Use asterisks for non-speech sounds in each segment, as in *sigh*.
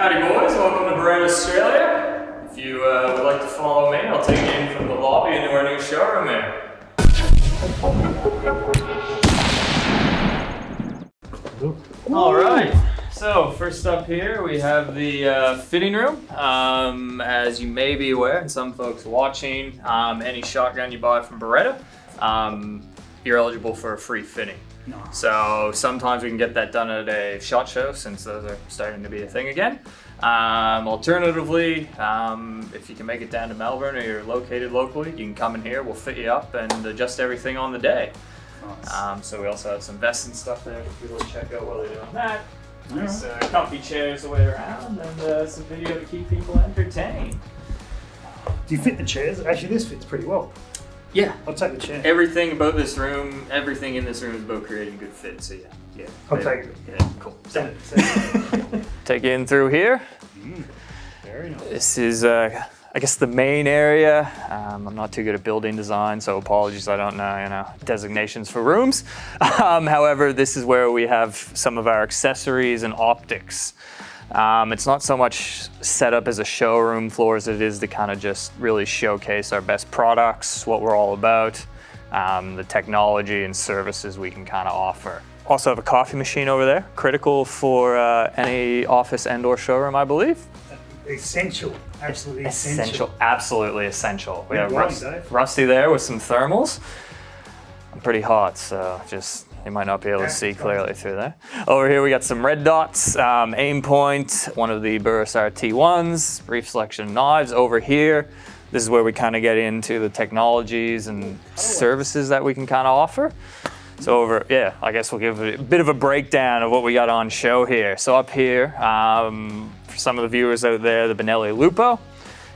Howdy boys, welcome to Beretta Australia. If you uh, would like to follow me, I'll take you in from the lobby into our new showroom here. All right, so first up here we have the uh, fitting room. Um, as you may be aware, and some folks watching, um, any shotgun you buy from Beretta, um, you're eligible for a free fitting. So sometimes we can get that done at a shot show since those are starting to be a thing again. Um, alternatively, um, if you can make it down to Melbourne or you're located locally, you can come in here. We'll fit you up and adjust everything on the day. Nice. Um, so we also have some vests and stuff there for people to check out while they're doing that. Nice uh, comfy chairs the way around and uh, some video to keep people entertained. Do you fit the chairs? Actually, this fits pretty well. Yeah, I'll take the chair. everything about this room, everything in this room is about creating good fit. So yeah, yeah. I'll take it. Yeah, cool. Send it. Send it. Take you in through here. Very nice. This is, uh, I guess, the main area. Um, I'm not too good at building design, so apologies. I don't know, you know, designations for rooms. *laughs* Um, however, this is where we have some of our accessories and optics. Um, it's not so much set up as a showroom floor as it is to kind of just really showcase our best products, what we're all about, um, the technology and services we can kind of offer. Also have a coffee machine over there, critical for uh, any office and or showroom, I believe. Essential. Absolutely essential. Essential, absolutely essential. We Yeah, have Rusty there with some thermals. I'm pretty hot, so just you might not be able to see clearly through there. Over here we got some red dots, um, Aimpoint, one of the Burris RT1s, brief selection of knives. Over here, this is where we kind of get into the technologies and services that we can kind of offer. So over, yeah, I guess we'll give a bit of a breakdown of what we got on show here. So up here, um, for some of the viewers out there, the Benelli Lupo.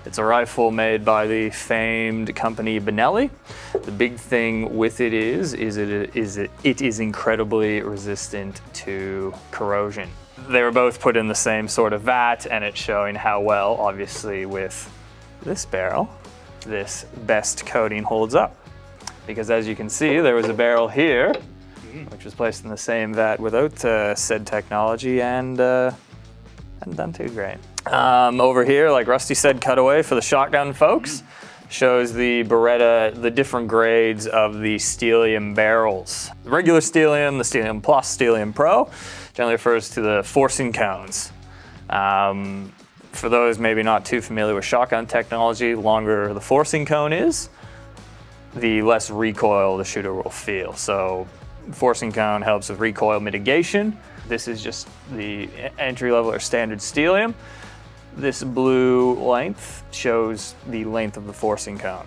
It's a rifle made by the famed company Benelli. The big thing with it is, is it is it, it is incredibly resistant to corrosion. They were both put in the same sort of vat, and it's showing how well, obviously, with this barrel, this best coating holds up. Because as you can see, there was a barrel here, which was placed in the same vat without uh, said technology, and uh, hadn't done too great. Um, over here, like Rusty said, cutaway for the shotgun folks. Shows the Beretta, the different grades of the Steelium barrels. The regular Steelium, the Steelium Plus, Steelium Pro, generally refers to the forcing cones. Um, for those maybe not too familiar with shotgun technology, longer the forcing cone is, the less recoil the shooter will feel. So forcing cone helps with recoil mitigation. This is just the entry level or standard Steelium. This blue length shows the length of the forcing cone.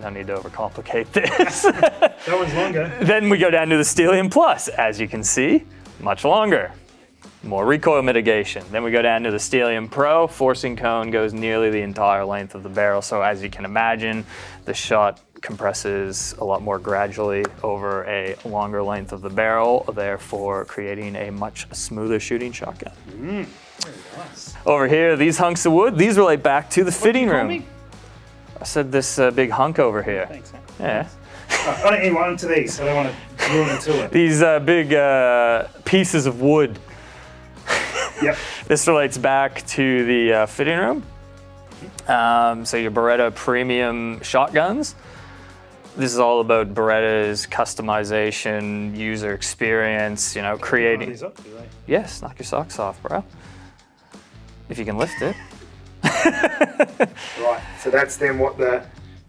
No need to overcomplicate *laughs* this. That one's longer. then we go down to the Steelium Plus. As you can see, much longer. More recoil mitigation. Then we go down to the Steelium Pro. Forcing cone goes nearly the entire length of the barrel. So as you can imagine, the shot compresses a lot more gradually over a longer length of the barrel, therefore creating a much smoother shooting shotgun. Nice. Over here, these hunks of wood, these relate back to the What fitting room. me? I said this uh, big hunk over here. Thanks, man. Yeah. I don't eat one to these. I don't want to ruin it to it. *laughs* These uh, big uh, pieces of wood. Yep. *laughs* This relates back to the uh, fitting room. Um, so your Beretta premium shotguns. This is all about Beretta's customization, user experience, you know, creating. these up? Yes, knock your socks off, bro. If you can lift it. Right. So that's then what the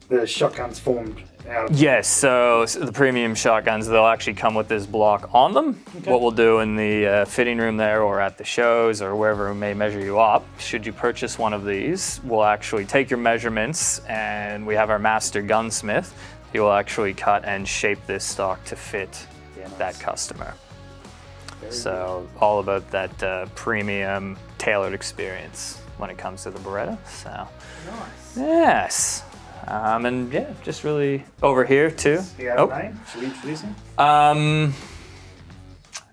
the shotguns formed out of. Yes, so the premium shotguns, they'll actually come with this block on them. What we'll do in the uh, fitting room there or at the shows or wherever we may measure you up, should you purchase one of these, we'll actually take your measurements and we have our master gunsmith. He will actually cut and shape this stock to fit Yeah, nice. that customer. Very So all about that uh, premium tailored experience when it comes to the Beretta. So Nice. yes. Um, and yeah, just really over here too. Do you have Oh. a name? Should we introduce him? Um,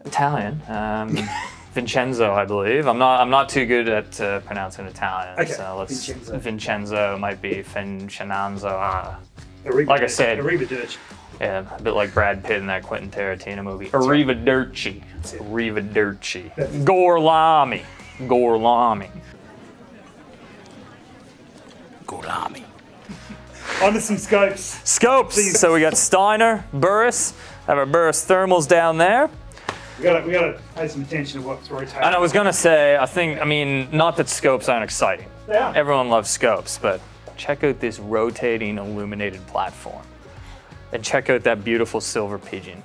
Italian. Um, *laughs* Vincenzo, I believe. I'm not. I'm not too good at uh, pronouncing Italian. Okay, So let's. Vincenzo. Vincenzo might be Vincenzo. Ah. Like I said- Arrivederci. Yeah, a bit like Brad Pitt in that Quentin Tarantino movie. Arrivederci. it. Arrivederci. That's- Gorlami. Gorlami. Gorlami. Onto some scopes. Scopes. So we got Steiner, Burris. Have our Burris thermals down there. We gotta, we gotta pay some attention to what's rotating. And I was gonna say, I think, I mean, not that scopes aren't exciting. They are. Everyone loves scopes, but check out this rotating illuminated platform. And check out that beautiful silver pigeon.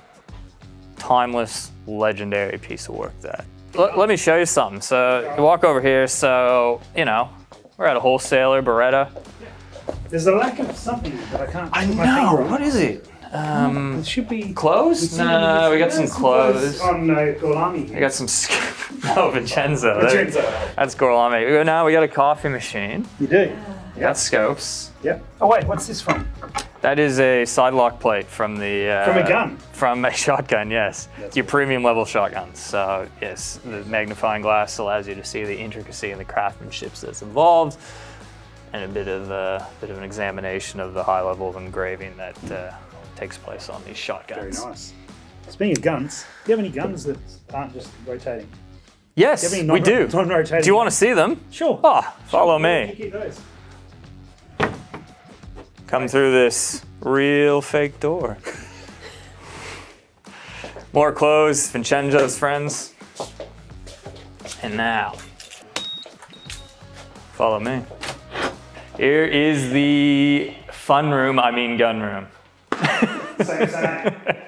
Timeless, legendary piece of work that. Let, let me show you something. So you walk over here, so, you know, we're at a wholesaler, Beretta. There's a lack of something that I can't. I know, what is it? Um, It should be clothes? No, we got some clothes. on uh, Gorlami. We got some, *laughs* no, Vincenzo. Vincenzo. That's Gorlami. Now we got a coffee machine. You do. We got scopes. Yep. Oh wait, what's this from? That is a side lock plate from the uh, From a gun? From a *laughs* shotgun, yes. That's Your premium level shotguns. So yes, the magnifying glass allows you to see the intricacy and the craftsmanship that's involved, and a bit of a bit of an examination of the high level of engraving that uh, takes place on these shotguns. Very nice. Speaking of guns, do you have any guns that aren't just rotating? Yes, Do we do. Do you want to see them? Sure. Ah, follow Where do me. You keep those? Come through this real fake door. More clothes, Vincenzo's friends. And now, follow me. Here is the fun room, I mean gun room. Same, same. *laughs*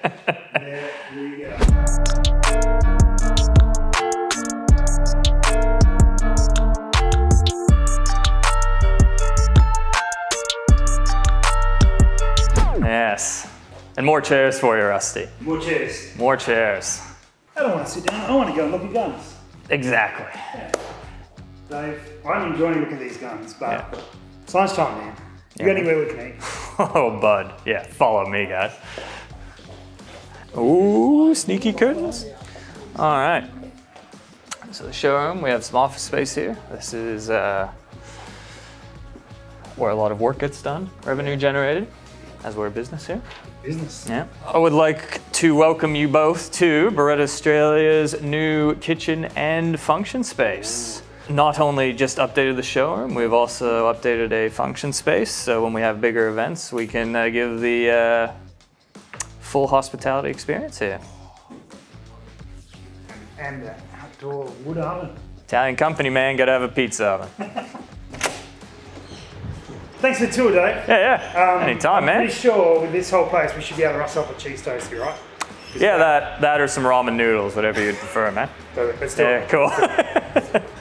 And more chairs for you, Rusty. More chairs. More chairs. I don't want to sit down. I want to go and look at guns. Exactly. Dave, I'm enjoying looking at these guns, but Yeah. it's lunchtime, man. You got anywhere we can eat? Oh, bud. Yeah, follow me, guys. Ooh, sneaky curtains. All right. So the showroom, we have some office space here. This is uh, where a lot of work gets done, revenue generated, as we're a business here. Business. Yeah. I would like to welcome you both to Beretta Australia's new kitchen and function space. Not only just updated the showroom, we've also updated a function space. So when we have bigger events, we can uh, give the uh, full hospitality experience here. And an outdoor wood oven. Italian company, man, gotta have a pizza oven. *laughs* Thanks for the tour, Dave. Yeah, yeah. Um, Anytime, I'm man. pretty sure with this whole place we should be able to rustle up a cheese toast here, right? Yeah, that, that or some ramen noodles, whatever you'd prefer, man. So let's do Yeah, it. cool. *laughs*